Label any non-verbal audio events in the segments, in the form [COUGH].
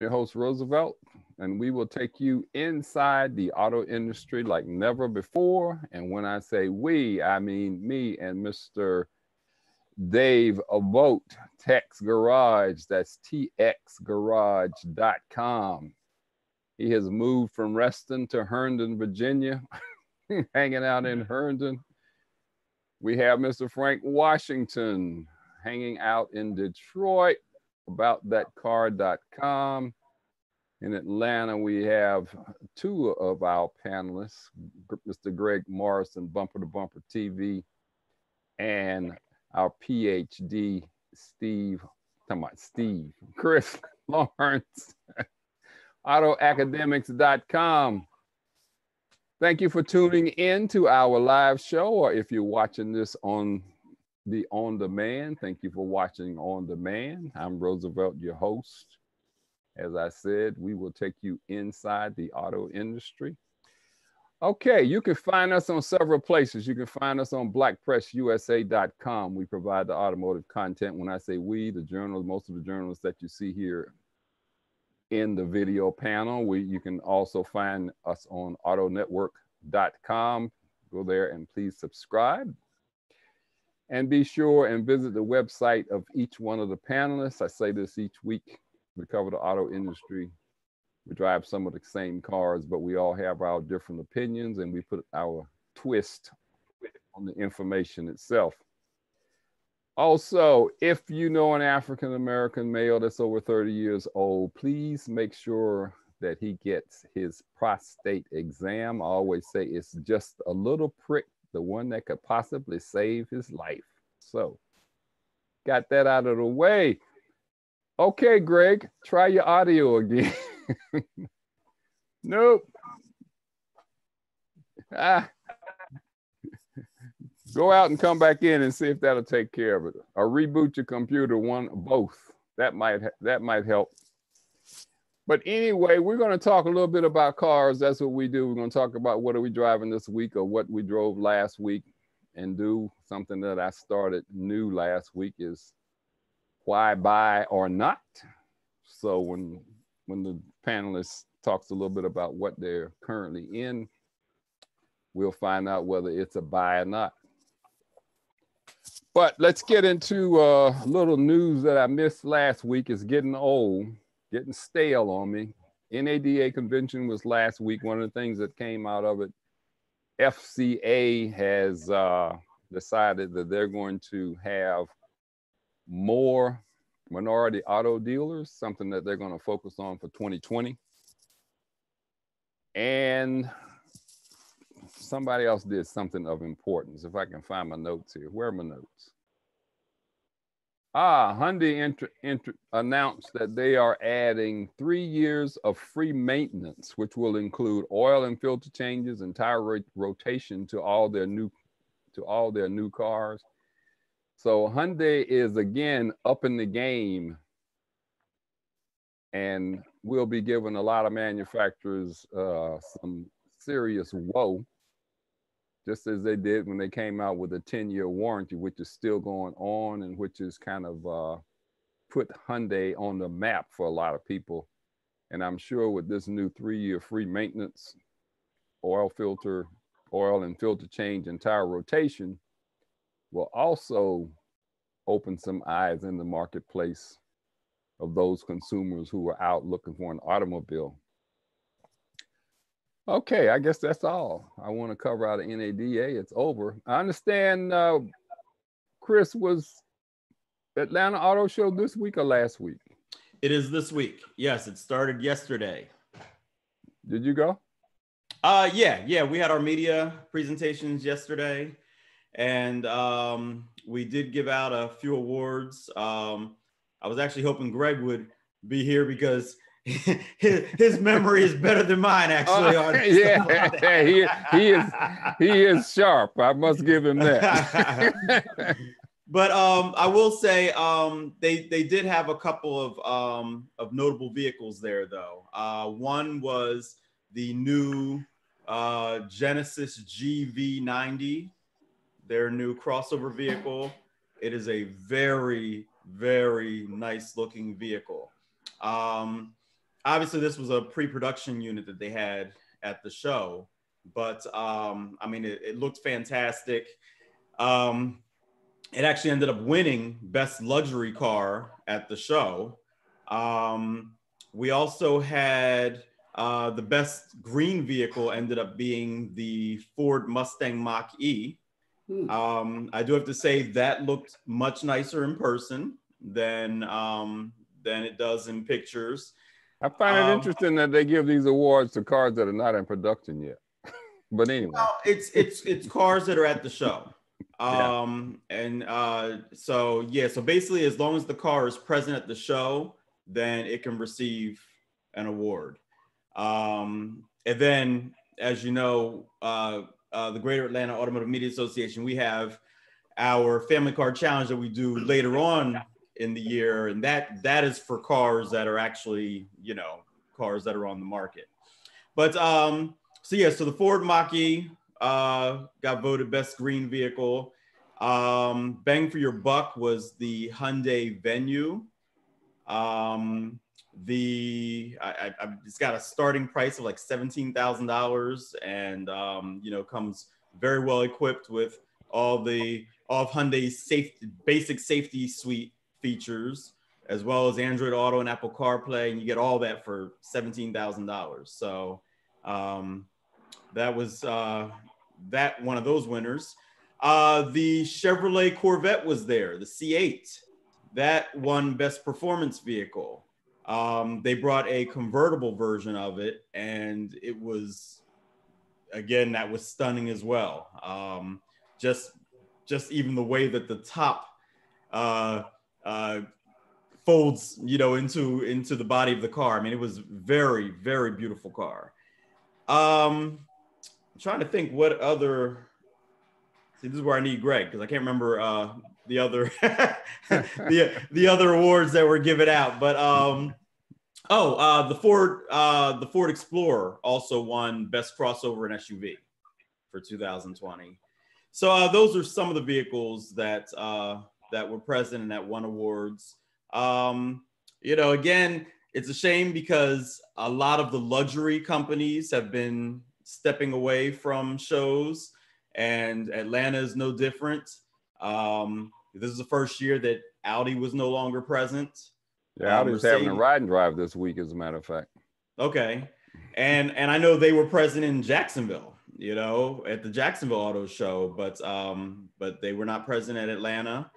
your host Roosevelt, and we will take you inside the auto industry like never before. And when I say we, I mean me and Mr. Dave Avote, Tex Garage. That's txgarage.com. He has moved from Reston to Herndon, Virginia, [LAUGHS] hanging out in Herndon. We have Mr. Frank Washington hanging out in Detroit about that car.com. In Atlanta, we have two of our panelists, Mr. Greg Morrison, Bumper to Bumper TV, and our PhD, Steve, talking about Steve, Chris [LAUGHS] Lawrence, autoacademics.com. Thank you for tuning in to our live show, or if you're watching this on the on demand. Thank you for watching on demand. I'm Roosevelt, your host. As I said, we will take you inside the auto industry. Okay, you can find us on several places. You can find us on blackpressusa.com. We provide the automotive content. When I say we, the journals, most of the journalists that you see here in the video panel. We, you can also find us on autonetwork.com. Go there and please subscribe. And be sure and visit the website of each one of the panelists. I say this each week. We cover the auto industry. We drive some of the same cars, but we all have our different opinions and we put our twist on the information itself. Also, if you know an African American male that's over 30 years old, please make sure that he gets his prostate exam. I always say it's just a little prick the one that could possibly save his life. So, got that out of the way. Okay, Greg, try your audio again. [LAUGHS] nope. Ah. Go out and come back in and see if that'll take care of it. Or reboot your computer, one both. That might that might help. But anyway, we're going to talk a little bit about cars. That's what we do. We're going to talk about what are we driving this week or what we drove last week and do something that I started new last week is why buy or not. So when when the panelist talks a little bit about what they're currently in, we'll find out whether it's a buy or not. But let's get into uh, a little news that I missed last week. It's getting old getting stale on me. NADA convention was last week. One of the things that came out of it, FCA has uh, decided that they're going to have more minority auto dealers, something that they're going to focus on for 2020. And somebody else did something of importance. If I can find my notes here, where are my notes? Ah, Hyundai announced that they are adding three years of free maintenance, which will include oil and filter changes and tire rotation to all their new to all their new cars. So Hyundai is again up in the game and will be giving a lot of manufacturers uh, some serious woe just as they did when they came out with a 10 year warranty, which is still going on and which is kind of uh, put Hyundai on the map for a lot of people. And I'm sure with this new three year free maintenance, oil filter, oil and filter change, and tire rotation will also open some eyes in the marketplace of those consumers who are out looking for an automobile. Okay, I guess that's all I want to cover out of NADA. It's over. I understand uh, Chris was Atlanta Auto Show this week or last week? It is this week. Yes, it started yesterday. Did you go? Uh yeah, yeah. We had our media presentations yesterday, and um, we did give out a few awards. Um, I was actually hoping Greg would be here because [LAUGHS] his, his memory is better than mine actually uh, [LAUGHS] yeah, yeah he, he is he is sharp. I must give him that. [LAUGHS] But um, i will say um, they they did have a couple of um, of notable vehicles there though. Uh, one was the new uh, genesis gv90 their new crossover vehicle. It is a very very nice looking vehicle. Um, obviously this was a pre-production unit that they had at the show, but um, I mean, it, it looked fantastic. Um, it actually ended up winning best luxury car at the show. Um, we also had uh, the best green vehicle ended up being the Ford Mustang Mach E. Hmm. Um, I do have to say that looked much nicer in person than um, than it does in pictures. I find it um, interesting that they give these awards to cars that are not in production yet. [LAUGHS] but anyway, well, it's it's it's cars that are at the show. [LAUGHS] Um, yeah. and uh, so yeah, so basically, as long as the car is present at the show, then it can receive an award. Um, and then, as you know, uh, uh, the Greater Atlanta Automotive Media Association, we have our family car challenge that we do later on in the year, and that that is for cars that are actually, you know, cars that are on the market. But um, so yeah, so the Ford Mach-E uh, got voted best green vehicle. Um, bang for your buck was the Hyundai Venue. Um, the I, I, it's got a starting price of like seventeen thousand dollars, and um, you know comes very well equipped with all the all of Hyundai's safety basic safety suite features, as well as Android Auto and Apple CarPlay, and you get all that for seventeen thousand dollars. So um, that was uh, that one of those winners. Uh, the Chevrolet Corvette was there, the C8. That won Best Performance Vehicle. Um, they brought a convertible version of it, and it was, again, that was stunning as well. Um, just, just even the way that the top uh, uh, folds, you know, into into the body of the car. I mean, it was very, very beautiful car. Um, I'm trying to think what other. See, this is where I need Greg because I can't remember uh, the other [LAUGHS] the the other awards that were given out. But um, oh, uh, the Ford uh, the Ford Explorer also won best crossover and SUV for 2020. So uh, those are some of the vehicles that uh, that were present and that won awards. Um, you know, again, it's a shame because a lot of the luxury companies have been stepping away from shows, and Atlanta is no different. Um, this is the first year that Audi was no longer present. Yeah, Audi's um, having a ride and drive this week, as a matter of fact. Okay, and and I know they were present in Jacksonville, you know, at the Jacksonville Auto Show, but um, but they were not present at Atlanta.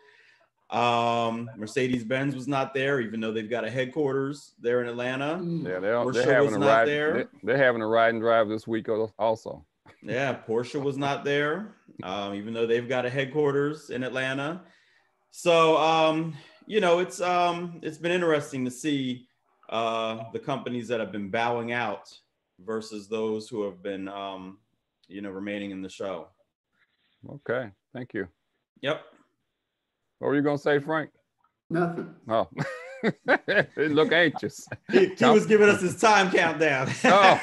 Um, Mercedes Benz was not there, even though they've got a headquarters there in Atlanta. Mm. Yeah, they're, they're having a ride. There. They're having a ride and drive this week also. Yeah, Porsche was not there, um, even though they've got a headquarters in Atlanta. So, um, you know, it's um, it's been interesting to see uh, the companies that have been bowing out versus those who have been, um, you know, remaining in the show. Okay, thank you. Yep. What were you gonna say, Frank? Nothing. Oh. [LAUGHS] he look anxious. He, he was giving us his time countdown. [LAUGHS] oh.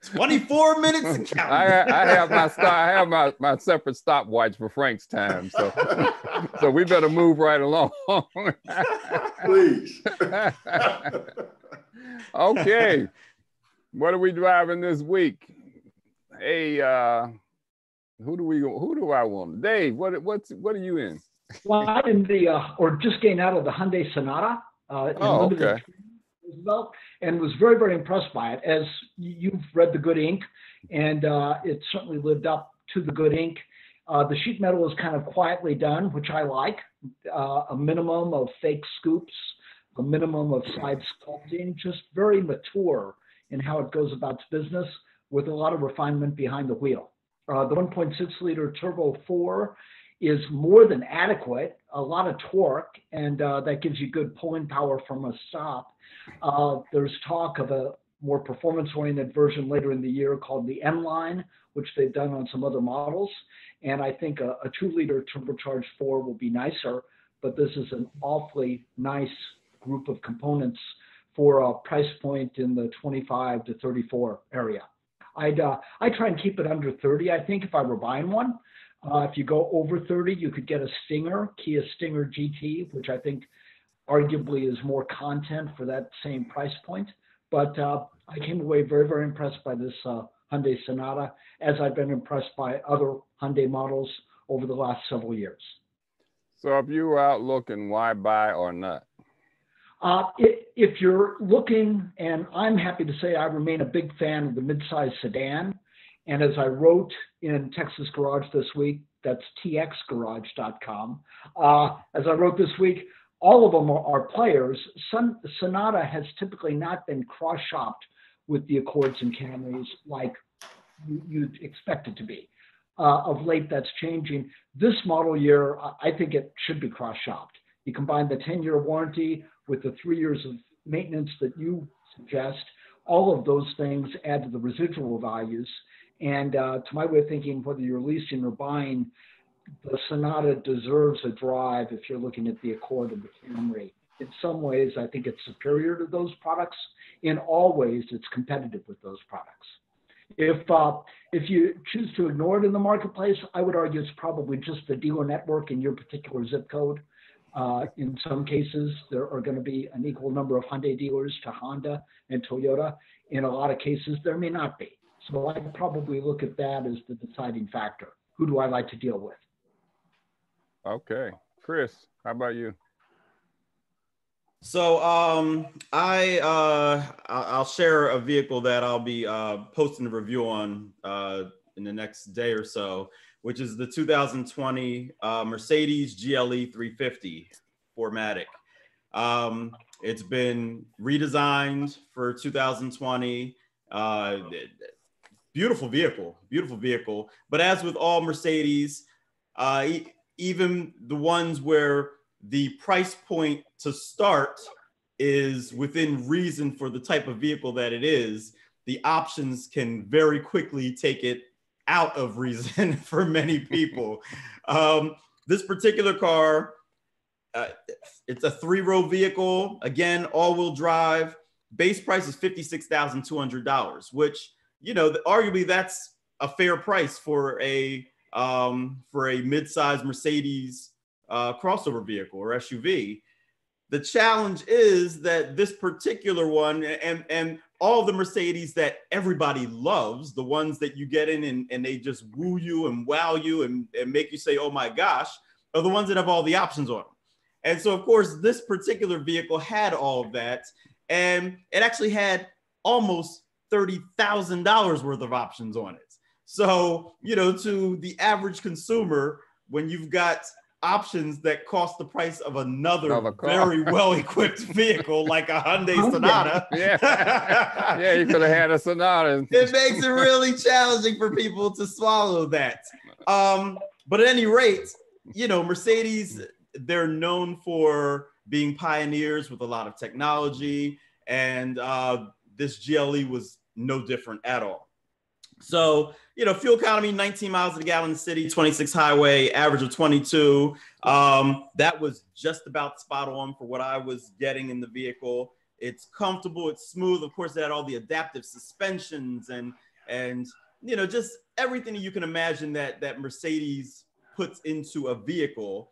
[LAUGHS] 24 minutes I, I, have my stop, I have my, my separate stopwatch for Frank's time. So so we better move right along. Please. okay. What are we driving this week? Hey, uh, who do we go? who do I want? Dave, what what's what are you in? well, I'm in the uh, or just getting out of the Hyundai Sonata. Uh, oh, okay. And was very very impressed by it. As you've read the Good Ink, and uh, it certainly lived up to the Good Ink. Uh, the sheet metal is kind of quietly done, which I like. Uh, a minimum of fake scoops, a minimum of side sculpting, just very mature in how it goes about its business, with a lot of refinement behind the wheel. Uh, the 1.6 liter turbo 4 is more than adequate, a lot of torque, and uh, that gives you good pulling power from a stop. Uh, there's talk of a more performance oriented version later in the year called the N line, which they've done on some other models. And I think a, a two liter turbocharged 4 will be nicer, but this is an awfully nice group of components for a price point in the 25 to 34 area. I'd uh, I try and keep it under 30. I think if I were buying one, uh, if you go over 30, you could get a Stinger, Kia Stinger GT, which I think arguably is more content for that same price point. But uh, I came away very, very impressed by this uh, Hyundai Sonata, as I've been impressed by other Hyundai models over the last several years. So if you were out looking, why buy or not? Uh, if you're looking, and I'm happy to say I remain a big fan of the midsize sedan. And as I wrote in Texas Garage this week, that's txgarage.com. Uh, as I wrote this week, all of them are, are players. Son, Sonata has typically not been cross-shopped with the Accords and Camrys like you, would expect it to be. Uh, of late, that's changing. This model year, I think it should be cross-shopped. You combine the 10-year warranty with the three years of maintenance that you suggest. All of those things add to the residual values. And uh, to my way of thinking, whether you're leasing or buying, the Sonata deserves a drive if you're looking at the Accord and the Camry. In some ways, I think it's superior to those products. In all ways, it's competitive with those products. If uh, if you choose to ignore it in the marketplace, I would argue it's probably just the dealer network in your particular zip code. Uh, in some cases, there are going to be an equal number of Hyundai dealers to Honda and Toyota. In a lot of cases, there may not be. So I probably look at that as the deciding factor. Who do I like to deal with? Okay. Chris, how about you? So um, I uh, I'll share a vehicle that I'll be uh, posting a review on uh, in the next day or so, which is the 2020 uh, Mercedes GLE 350 4MATIC. Um, it's been redesigned for 2020. Uh, beautiful vehicle, beautiful vehicle. But as with all Mercedes, uh, even the ones where the price point to start is within reason for the type of vehicle that it is, the options can very quickly take it out of reason [LAUGHS] for many people. um, this particular car, uh, it's a three row vehicle, again, all wheel drive. Base price is $56,200, which, you know, arguably that's a fair price for a um, for a mid-sized Mercedes uh, crossover vehicle or SUV. The challenge is that this particular one and and all the Mercedes that everybody loves, the ones that you get in and, and they just woo you and wow you and, and make you say, oh my gosh, are the ones that have all the options on them. And so, of course, this particular vehicle had all of that. And it actually had almost $30,000 worth of options on it. So, you know, to the average consumer, when you've got options that cost the price of another very well equipped [LAUGHS] vehicle like a Hyundai Sonata. yeah. [LAUGHS] yeah, you could have had a Sonata. it makes it really challenging for people to swallow that. Um, but at any rate, you know, Mercedes, they're known for being pioneers with a lot of technology, and uh, this GLE was no different at all. So, you know, fuel economy 19 miles gallon in the city, 26 highway, average of 22. Um, that was just about spot on for what I was getting in the vehicle. It's comfortable, it's smooth. Of course, it had all the adaptive suspensions and and you know, just everything you can imagine that that Mercedes puts into a vehicle.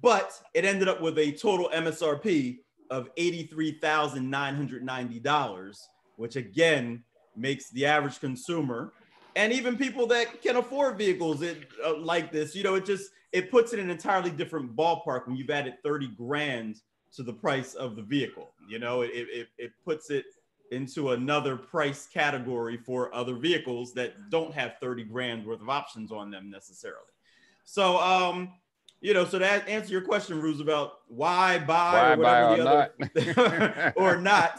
But it ended up with a total MSRP of $83,990, which again makes the average consumer and even people that can afford vehicles it, uh, like this, you know, it just it puts it in an entirely different ballpark when you've added 30 grand to the price of the vehicle. You know, it, it, it puts it into another price category for other vehicles that don't have 30 grand worth of options on them necessarily. So, um, you know, so that answer your question, Roosevelt, why buy why or whatever buy the other not? [LAUGHS] or not.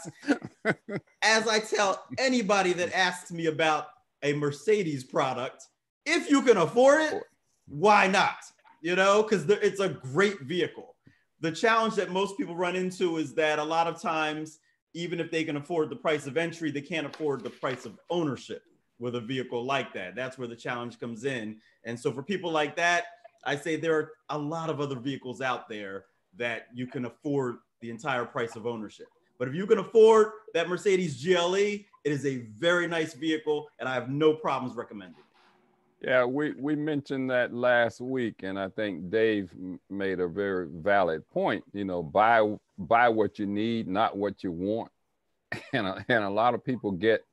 [LAUGHS] As I tell anybody that asks me about a Mercedes product, if you can afford it, why not? You know, because it's a great vehicle. The challenge that most people run into is that a lot of times, even if they can afford the price of entry, they can't afford the price of ownership with a vehicle like that. That's where the challenge comes in. And so for people like that, I say there are a lot of other vehicles out there that you can afford the entire price of ownership. But if you can afford that Mercedes GLE, it is a very nice vehicle, and I have no problems recommending it. Yeah, we, we mentioned that last week, and I think Dave made a very valid point. You know, buy buy what you need, not what you want. [LAUGHS] And a, and a lot of people get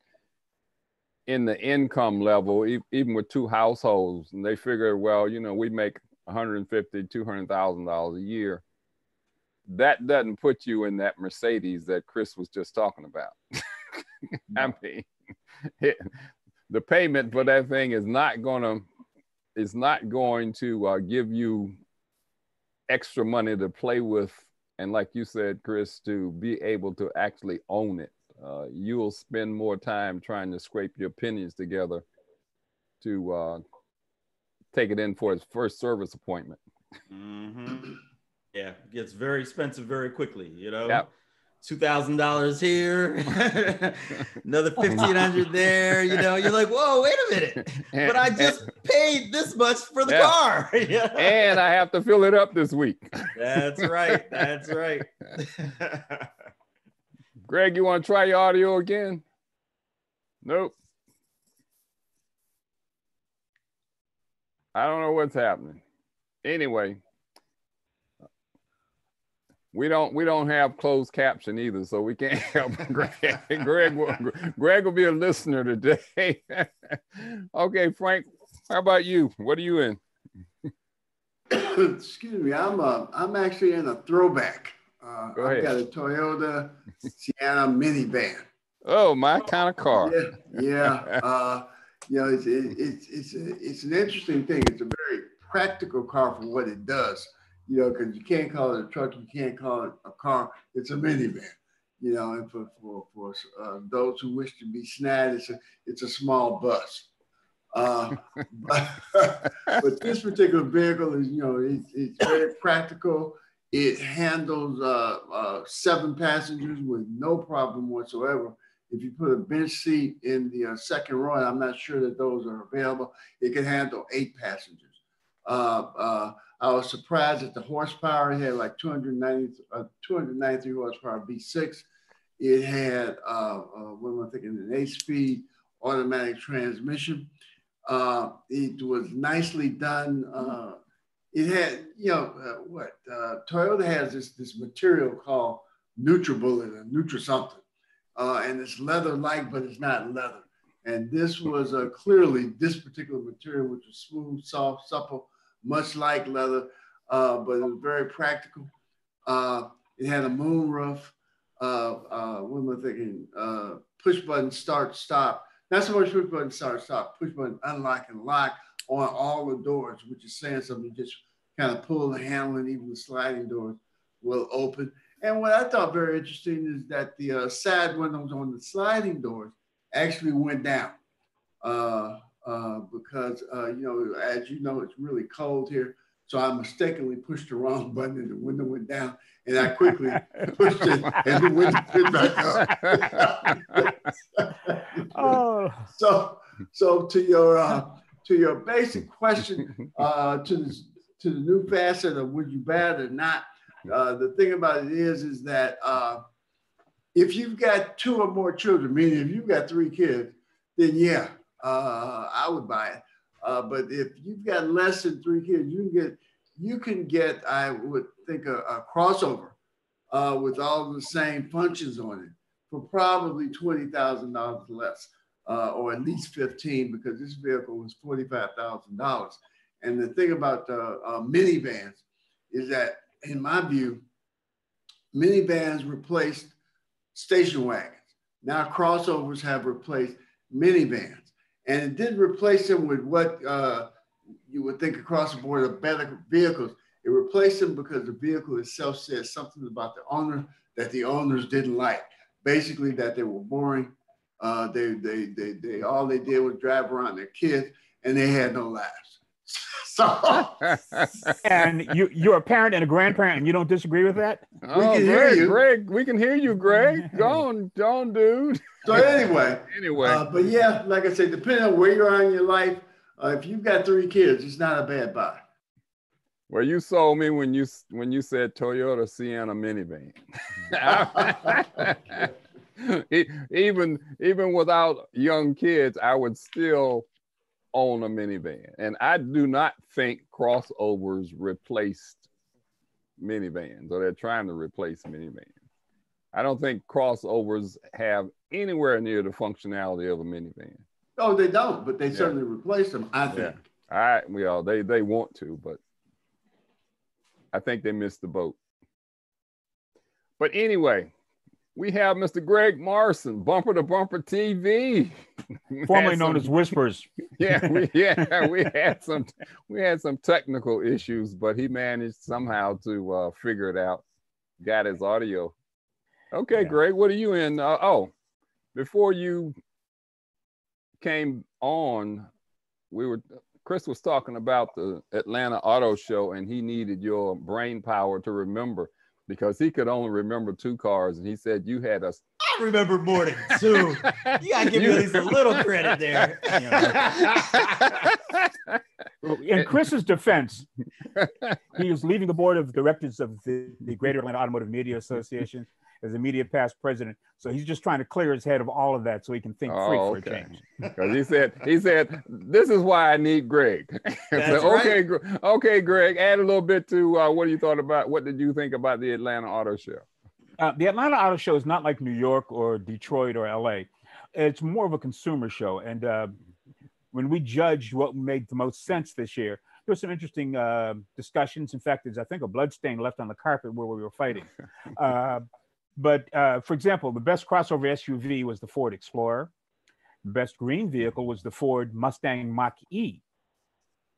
in the income level, even with two households, and they figure, well, you know, we make 150, 200,000 dollars a year. That doesn't put you in that Mercedes that Chris was just talking about. [LAUGHS] [LAUGHS] I mean, it, the payment for that thing is not gonna is not going to uh, give you extra money to play with and like you said chris to be able to actually own it. Uh, you'll spend more time trying to scrape your pennies together to uh, take it in for its first service appointment. Mm-hmm. yeah gets very expensive very quickly you know? Yep two thousand dollars here, [LAUGHS] another [LAUGHS] fifteen hundred there. You know, you're like, whoa, wait a minute, [LAUGHS] but I just paid this much for the yeah. car, and I have to fill it up this week. That's right. That's right. Greg, you want to try your audio again? Nope. I don't know what's happening. Anyway, we don't we don't have closed caption either, so we can't [LAUGHS] help [LAUGHS] Greg. Greg will, Greg will be a listener today. [LAUGHS] okay, Frank, how about you? What are you in? [COUGHS] Excuse me, I'm uh, I'm actually in a throwback. Uh, Go ahead. I've got a Toyota Sienna minivan. Oh, my kind of car. Yeah, yeah. Uh, you know, it's it's it's a, it's an interesting thing. It's a very practical car for what it does you know, because you can't call it a truck, you can't call it a car. It's a minivan, you know. And for for, for uh, those who wish to be snagged, it's a it's a small bus. Uh, [LAUGHS] but, [LAUGHS] but, this particular vehicle is, you know, it, it's very practical. It handles uh, uh, seven passengers with no problem whatsoever. If you put a bench seat in the uh, second row, I'm not sure that those are available, it can handle eight passengers. Uh, uh, I was surprised at the horsepower. It had like 290, uh, 293 horsepower V6. It had, uh, what am I thinking, an eight speed automatic transmission. Uh, it was nicely done. Uh, it had, you know, uh, what Toyota has this, this material called NutriBullet or Nutri something. and it's leather like, but it's not leather. And this was clearly this particular material, which was smooth, soft, supple, much like leather, uh, but it was very practical. Uh, it had a moon roof. Uh, uh, what am I thinking? Uh, push button start stop. Not so much push button start stop. Push button unlock and lock on all the doors, which is saying something. Just kind of pull the handle and even the sliding doors will open. And what I thought very interesting is that the uh, side windows on the sliding doors actually went down. Uh, because, uh, you know, as you know, it's really cold here. So I mistakenly pushed the wrong button and the window went down. And I quickly [LAUGHS] pushed it and the window went back up. [LAUGHS] oh. So, so to your uh, to your basic question, uh, to the, to the new facet of would you buy or not, uh, the thing about it is, is that uh, if you've got two or more children, meaning if you've got three kids, then yeah, uh, I would buy it. Uh, but if you've got less than three kids, you can get you can get I would think a, a crossover uh, with all the same functions on it for probably twenty thousand dollars less, uh, or at least fifteen, because this vehicle was forty five thousand dollars. And the thing about the uh, minivans is that, in my view, minivans replaced station wagons. Now crossovers have replaced minivans and it didn't replace them with what uh, you would think across the board of better vehicles. It replaced them because the vehicle itself said something about the owner that the owners didn't like. Basically, that they were boring. Uh, they, they, they, they, all they did was drive around their kids, and they had no lives. [LAUGHS] So, [LAUGHS] and you you're a parent and a grandparent, and you don't disagree with that? Oh, Greg, Greg, we can hear you, Greg. [LAUGHS] Go on, go on, dude. So anyway, anyway, uh, but yeah, like I said, depending on where you are in your life, uh, if you've got three kids, it's not a bad buy. Well, you sold me when you when you said Toyota Sienna minivan. [LAUGHS] even even without young kids, I would still own a minivan, and I do not think crossovers replaced minivans, or they're trying to replace minivans. I don't think crossovers have anywhere near the functionality of a minivan. Oh, they don't, but they Yeah. certainly replace them, I think. I well, they they want to, but I think they missed the boat. But anyway, we have Mr. Greg Morrison, Bumper to Bumper TV, [LAUGHS] Formerly known some- as Whispers. [LAUGHS] yeah, we, [LAUGHS] yeah, we had some we had some technical issues, but he managed somehow to uh, figure it out. Got his audio. Okay, Yeah. Greg, what are you in? Uh, oh, before you came on, we were Chris was talking about the Atlanta Auto Show, and he needed your brain power to remember because he could only remember two cars, and he said you had us. I remember more than two. You gotta give me at least a little credit there. [LAUGHS] In Chris's defense, [LAUGHS] he was leaving the board of directors of the, the Greater Atlanta Automotive Media Association as a media past president. So he's just trying to clear his head of all of that so he can think free Oh, for okay. a change. [LAUGHS] Because he said, he said, this is why I need Greg. [LAUGHS] I That's said, okay, right. Gre- okay, Greg, add a little bit to uh, what you thought about. What did you think about the Atlanta Auto Show? Uh, the Atlanta Auto Show is not like New York or Detroit or LA. It's more of a consumer show. And uh, when we judged what made the most sense this year, there were some interesting uh, discussions. In fact, there's, I think, a blood stain left on the carpet where we were fighting. [LAUGHS] Uh, but uh, for example, the best crossover SUV was the Ford Explorer. The best green vehicle was the Ford Mustang Mach E.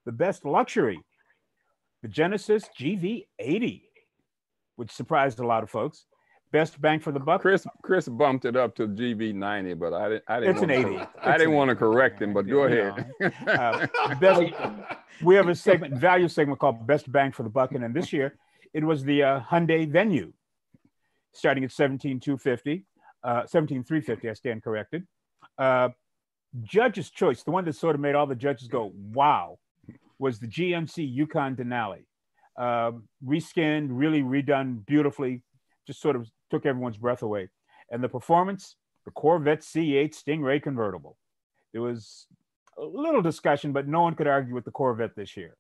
The best luxury, the Genesis GV80, which surprised a lot of folks. Best bang for the buck. Chris, Chris bumped it up to GV90, but I didn't. I didn't. It's an wanna 80. I didn't want to correct him, but go ahead. Uh, [LAUGHS] best, we have a segment, value segment called Best Bang for the Buck, and then this year it was the uh, Hyundai Venue, starting at 17,250, uh, 17,350. I stand corrected. Uh, judge's choice, the one that sort of made all the judges go, "Wow," was the GMC Yukon Denali, uh, reskinned, really redone beautifully, just sort of took everyone's breath away. And the performance, the Corvette C8 Stingray convertible. There was a little discussion, but no one could argue with the Corvette this year.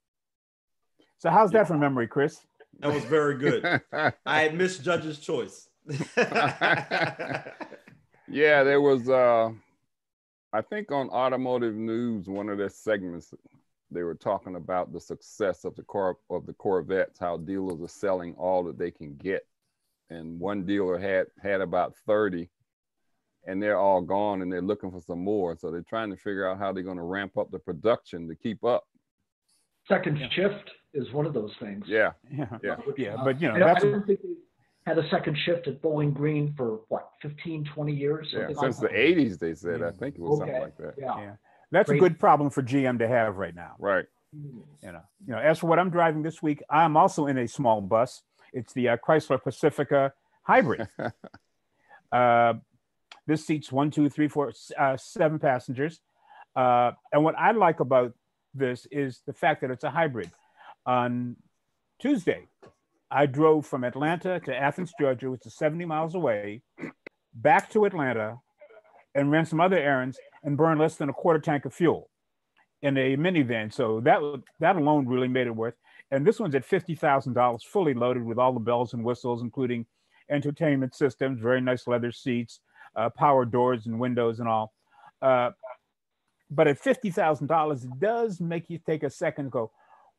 So how's that from memory, Chris? That was very good. [LAUGHS] I had missed Judge's choice. [LAUGHS] yeah, there was. Uh, I think on Automotive News, one of their segments, they were talking about the success of the car of the Corvettes, how dealers are selling all that they can get, and one dealer had had about thirty, and they're all gone, and they're looking for some more. So they're trying to figure out how they're going to ramp up the production to keep up. Second shift is one of those things. Yeah, [LAUGHS] Yeah, Yeah. [LAUGHS] yeah, but you know I don't, I don't think they had a second shift at Bowling Green for what, 15, 20 years? yeah. Since like the that. '80s, they said. I think it was something like that. Yeah. yeah, that's a good problem for GM to have right now. Right. Mm. You know, you know. As for what I'm driving this week, I'm also in a small bus. It's the uh, Chrysler Pacifica Hybrid. [LAUGHS] uh, this seats one, two, three, four, uh, seven passengers. Uh, and what I like about this is the fact that it's a hybrid. On Tuesday, I drove from Atlanta to Athens, Georgia, which is 70 miles away, back to Atlanta, and ran some other errands and burned less than a quarter tank of fuel in a minivan. So that that alone really made it worth. And this one's at fifty thousand dollars, fully loaded with all the bells and whistles, including entertainment systems, very nice leather seats, uh, power doors and windows, and all. Uh, but at fifty thousand dollars, it does make you take a second go,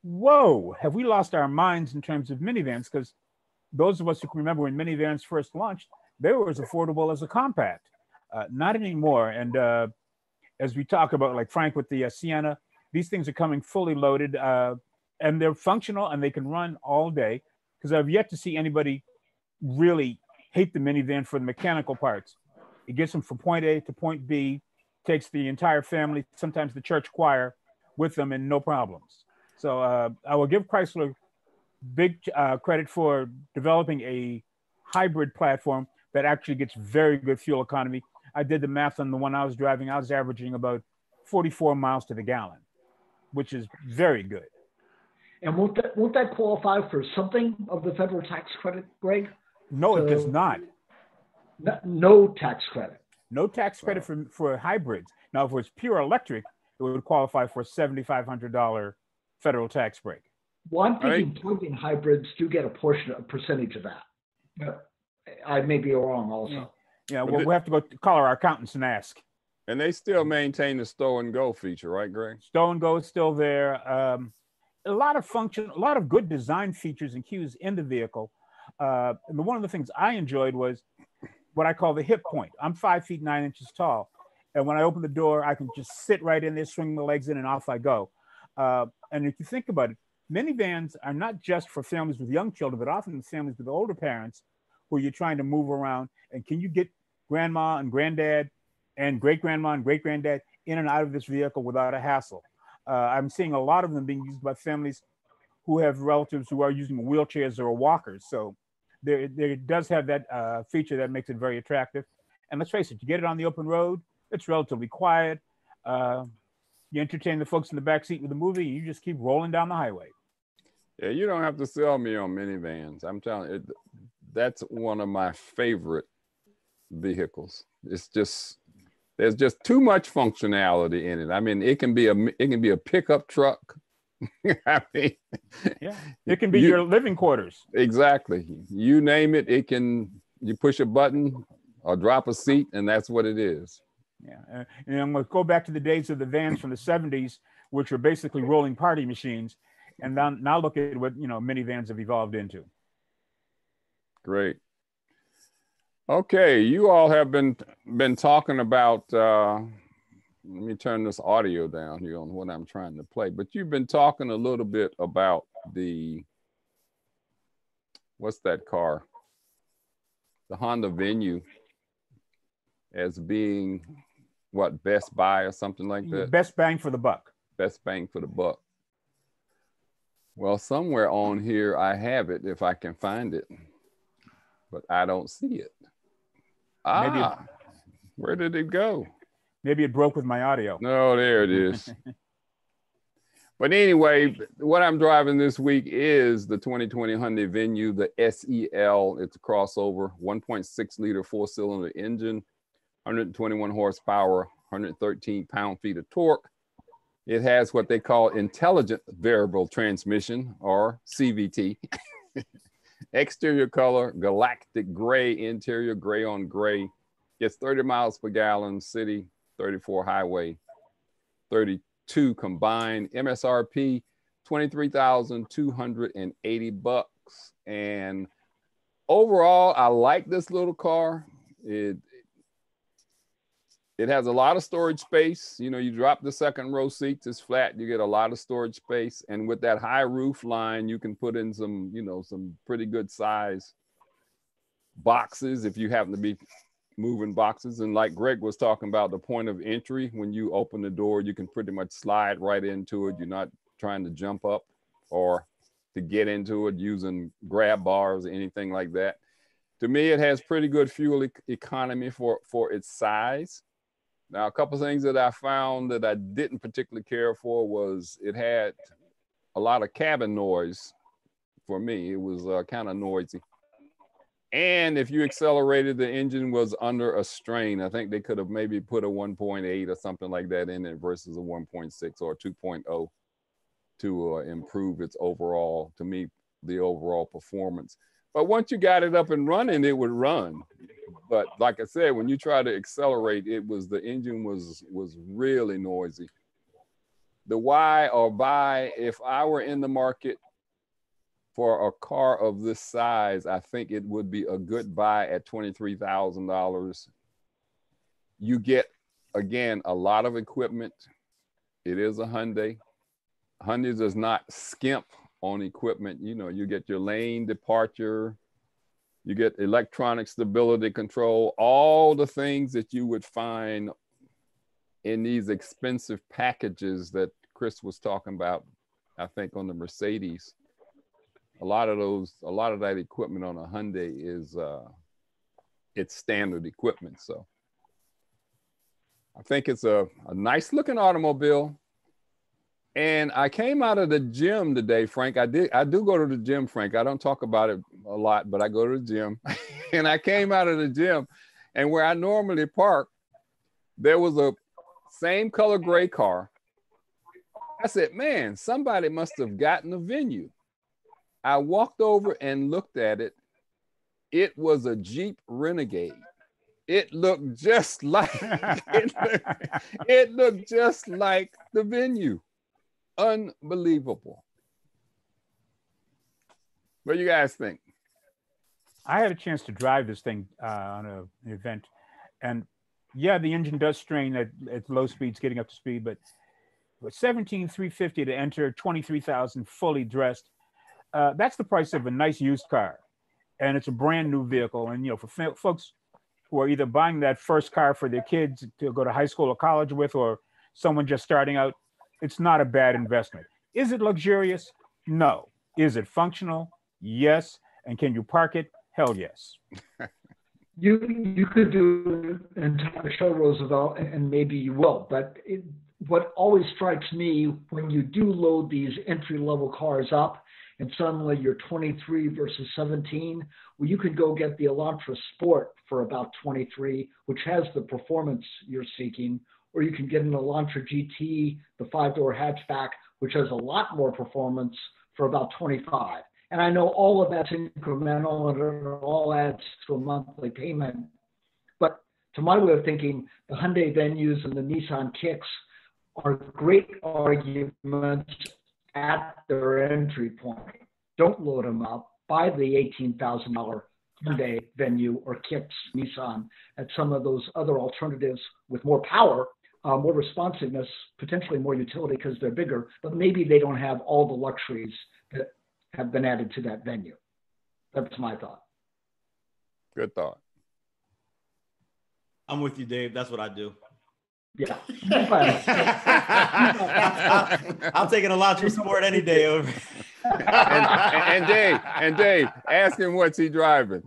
"Whoa, have we lost our minds in terms of minivans?" Because those of us who can remember when minivans first launched, they were as affordable as a compact. Uh, not anymore. And uh, as we talk about, like Frank with the uh, Sienna, these things are coming fully loaded uh, and they're functional and they can run all day. Because I've yet to see anybody really hate the minivan for the mechanical parts. It gets them from point A to point B, takes the entire family, sometimes the church choir, with them and no problems. So uh, I will give Chrysler big uh, credit for developing a hybrid platform that actually gets very good fuel economy. I did the math on the one I was driving. I was averaging about 44 miles to the gallon, which is very good. And won't that, won't that qualify for something of the federal tax credit, Greg? No, it does not. No, no tax credit. No tax credit for, for hybrids. Now, if it was pure electric, it would qualify for a $7,500 federal tax break. Well, I'm thinking right. plug-in hybrids do get a portion, a percentage of that. But I may be wrong also. Yeah, well, we have to go call our accountants and ask. And they still maintain the stow and go feature, right, Greg? Stow and go is still there. Um, a lot of function, a lot of good design features and cues in the vehicle. Uh, and one of the things I enjoyed was what I call the hip point. I'm five feet nine inches tall, and when I open the door, I can just sit right in there, swing my legs in, and off I go. Uh, and if you think about it, minivans are not just for families with young children, but often families with older parents who you're trying to move around. And can you get grandma and granddad and great grandma and great granddad in and out of this vehicle without a hassle? Uh, I'm seeing a lot of them being used by families who have relatives who are using wheelchairs or walkers. So there, there does have that uh, feature that makes it very attractive. And let's face it, you get it on the open road, it's relatively quiet. Uh, you entertain the folks in the back seat with the movie, you just keep rolling down the highway. Yeah, you don't have to sell me on minivans. I'm telling you, that's one of my favorite vehicles. It's just there's just too much functionality in it. I mean, it can be a it can be a pickup truck. [LAUGHS] I mean, yeah, it can be you, your living quarters. Exactly. You name it, it can. You push a button or drop a seat, and that's what it is. Yeah, and I'm going to go back to the days of the vans from the '70s, which were basically rolling party machines, and now, now look at what you know minivans have evolved into. Great. Okay, you all have been been talking about. Uh, let me turn this audio down here on what I'm trying to play. But you've been talking a little bit about the what's that car? The Honda Venue as being what Best Buy or something like that. Best bang for the buck. Best bang for the buck. Well, somewhere on here I have it if I can find it, but I don't see it. Ah, maybe it, where did it go? Maybe it broke with my audio. No, there it is. [LAUGHS] but anyway, what I'm driving this week is the 2020 Hyundai Venue, the SEL. It's a crossover, 1.6 liter four cylinder engine, 121 horsepower, 113 pound feet of torque. It has what they call intelligent variable transmission or CVT. [LAUGHS] Exterior color, galactic gray, interior gray on gray. Gets 30 miles per gallon, city, 34 highway, 32 combined. MSRP, 23,280 bucks. And overall, I like this little car. It, it has a lot of storage space. You know, you drop the second row seats, it's flat, you get a lot of storage space. And with that high roof line, you can put in some, you know, some pretty good size boxes if you happen to be moving boxes. And like Greg was talking about, the point of entry, when you open the door, you can pretty much slide right into it. You're not trying to jump up or to get into it using grab bars or anything like that. To me, it has pretty good fuel e economy for, for its size. Now, a couple things that I found that I didn't particularly care for was it had a lot of cabin noise for me. It was uh, kind of noisy. And if you accelerated, the engine was under a strain. I think they could have maybe put a 1.8 or something like that in it versus a 1.6 or 2.0 to uh, improve its overall, to me, the overall performance. But once you got it up and running, it would run. But like I said, when you try to accelerate, it was the engine was was really noisy. The why or buy, if I were in the market for a car of this size, I think it would be a good buy at $23,000. You get, again, a lot of equipment. It is a Hyundai. Hyundai does not skimp on equipment. You know, you get your lane departure, you get electronic stability control, all the things that you would find in these expensive packages that Chris was talking about, I think on the Mercedes. A lot of those, a lot of that equipment on a Hyundai is uh, it's standard equipment. So I think it's a, a nice looking automobile. And I came out of the gym today, Frank. I did. I do go to the gym, Frank. I don't talk about it a lot, but I go to the gym. [LAUGHS] and I came out of the gym, and where I normally park, there was a same color gray car I said, man, somebody must have gotten a venue. I walked over and looked at it. It was a Jeep Renegade. It looked just [LAUGHS] like it, looked, it looked just like the venue. Unbelievable. What do you guys think? I had a chance to drive this thing uh, on a, an event, and yeah, the engine does strain at, at low speeds, getting up to speed, but, but 17,350 to enter, 23,000 fully dressed. Uh, that's the price of a nice used car, and it's a brand new vehicle. And you know, for folks who are either buying that first car for their kids to go to high school or college with, or someone just starting out, it's not a bad investment. Is it luxurious? No. Is it functional? Yes. And can you park it? Hell yes. [LAUGHS] you you could do an entire show, Roosevelt, and maybe you will. But it, what always strikes me when you do load these entry level cars up, and suddenly you're 23 versus 17, well, you could go get the Elantra Sport for about 23, which has the performance you're seeking, or you can get an Elantra GT, the five door hatchback, which has a lot more performance for about 25. And I know all of that's incremental and it all adds to a monthly payment. But to my way of thinking, the Hyundai Venues and the Nissan Kicks are great arguments at their entry point. Don't load them up. Buy the $18,000 Hyundai Venue or Kicks Nissan at some of those other alternatives with more power, uh, more responsiveness, potentially more utility because they're bigger, but maybe they don't have all the luxuries that have been added to that venue. That's my thought. Good thought. I'm with you, Dave. That's what I do. Yeah. [LAUGHS] [LAUGHS] I'm taking a lot of sport any day over. and, and, and Dave, and Dave, ask him what's he driving.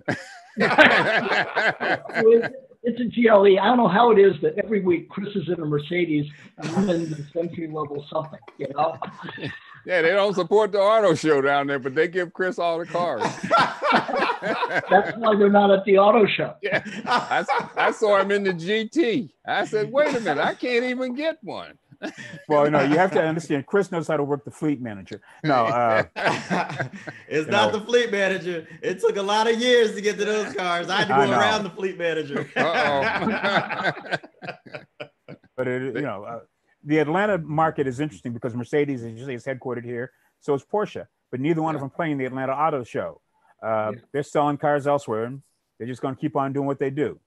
[LAUGHS] it's a GLE. I don't know how it is that every week Chris is in a Mercedes and I'm in the entry level something, you know? [LAUGHS] Yeah, they don't support the auto show down there, but they give Chris all the cars. [LAUGHS] That's why they're not at the auto show. Yeah, I, I saw him in the GT. I said, wait a minute, I can't even get one. [LAUGHS] well, no, you have to [LAUGHS] understand. Chris knows how to work the fleet manager. No, [LAUGHS] uh, it's not know. the fleet manager. It took a lot of years to get to those cars. I had to go around the fleet manager. but it, you know, uh, the Atlanta market is interesting because Mercedes is usually is headquartered here, so is Porsche, but neither one yeah. of them playing the Atlanta Auto Show. Uh, yeah. They're selling cars elsewhere, and they're just going to keep on doing what they do.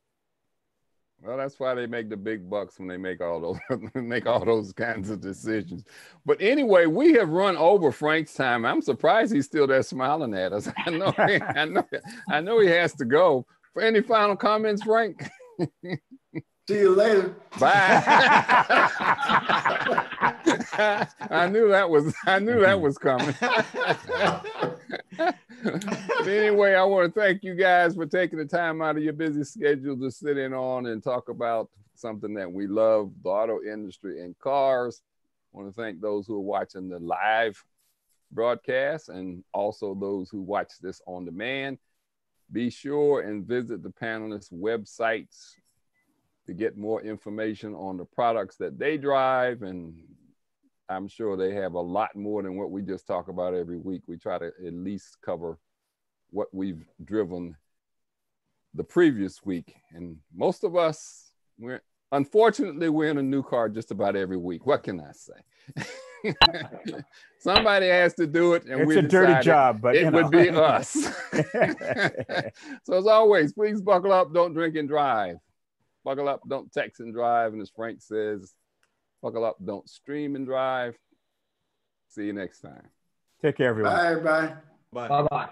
Well, that's why they make the big bucks when they make all those [LAUGHS] make all those kinds of decisions. But anyway, we have run over Frank's time. I'm surprised he's still there smiling at us. [LAUGHS] I know, [LAUGHS] I know, I know he has to go. For any final comments, Frank? See you later. Bye. I knew that was I knew that was coming. Anyway, I want to thank you guys for taking the time out of your busy schedule to sit in on and talk about something that we love, the auto industry and cars. I want to thank those who are watching the live broadcast and also those who watch this on demand. Be sure and visit the panelists' websites to get more information on the products that they drive. And I'm sure they have a lot more than what we just talk about every week. We try to at least cover what we've driven the previous week. And most of us, we're unfortunately, we're in a new car just about every week. What can I say? [LAUGHS] Somebody has to do it, and it's a dirty job, but it would be us. [LAUGHS] [LAUGHS] so as always, please buckle up, don't drink and drive. Buckle up, don't text and drive. And as Frank says, buckle up, don't stream and drive. See you next time. Take care, everyone. Bye, everybody. Bye. Bye bye.